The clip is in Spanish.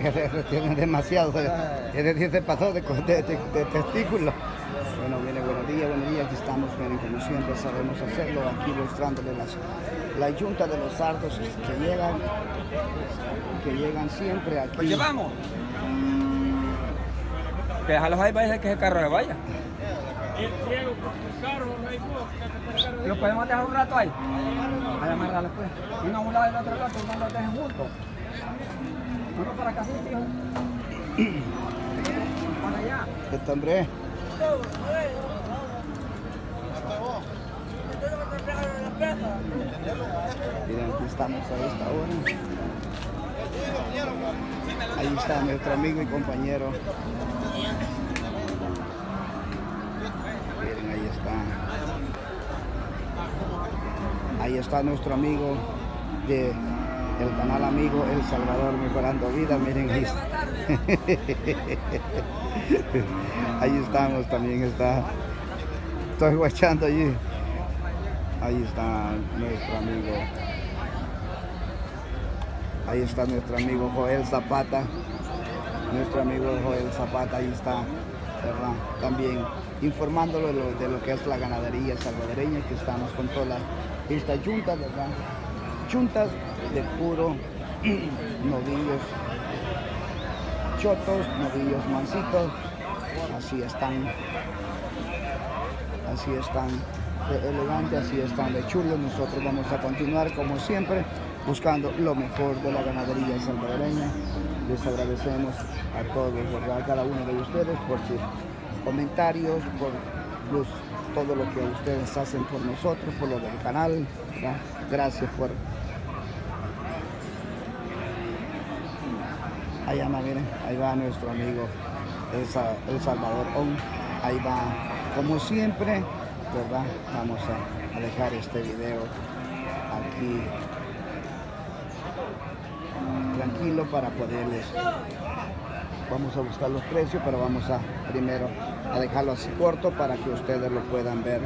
Guerrero tiene demasiado, día se pasó de, de, de, de testículos. Bueno, viene buenos días, buenos días, aquí estamos, miren, como siempre sabemos hacerlo, aquí mostrándole las, la yunta de los sardos que llegan, que llegan siempre aquí. Pues llevamos. Que déjalos ahí para que ese carro se vaya. ¿Lo podemos dejar un rato ahí? Ahí amarrarlo pues. Uno a un lado y el otro al otro, no los dejen juntos. Uno para acá, tío. Para allá. Este hombre, miren, aquí estamos a esta hora. Ahí está nuestro amigo y compañero. Miren, ahí está. Ahí está nuestro amigo de el canal amigo El Salvador Mejorando Vida. Miren, ahí. Ahí estamos, también está. Estoy guachando allí. Ahí está nuestro amigo. Ahí está nuestro amigo Joel Zapata. Nuestro amigo Joel Zapata, ahí está, También informándolo de lo, que es la ganadería salvadoreña, que estamos con toda la, esta yunta, ¿verdad? Juntas de puro novillos chotos, novillos mansitos, así están, así están de elegantes, así están de chulos. Nosotros vamos a continuar como siempre buscando lo mejor de la ganadería salvadoreña. Les agradecemos a todos, ¿verdad? a cada uno de ustedes por sus comentarios, por los, todo lo que ustedes hacen por nosotros, por lo del canal. Gracias por Allá va, miren, ahí va nuestro amigo El, Sa- El Salvador On. Ahí va, como siempre, ¿verdad? Vamos a dejar este video aquí tranquilo para poderles. Vamos a buscar los precios, pero vamos a primero a dejarlo así corto para que ustedes lo puedan ver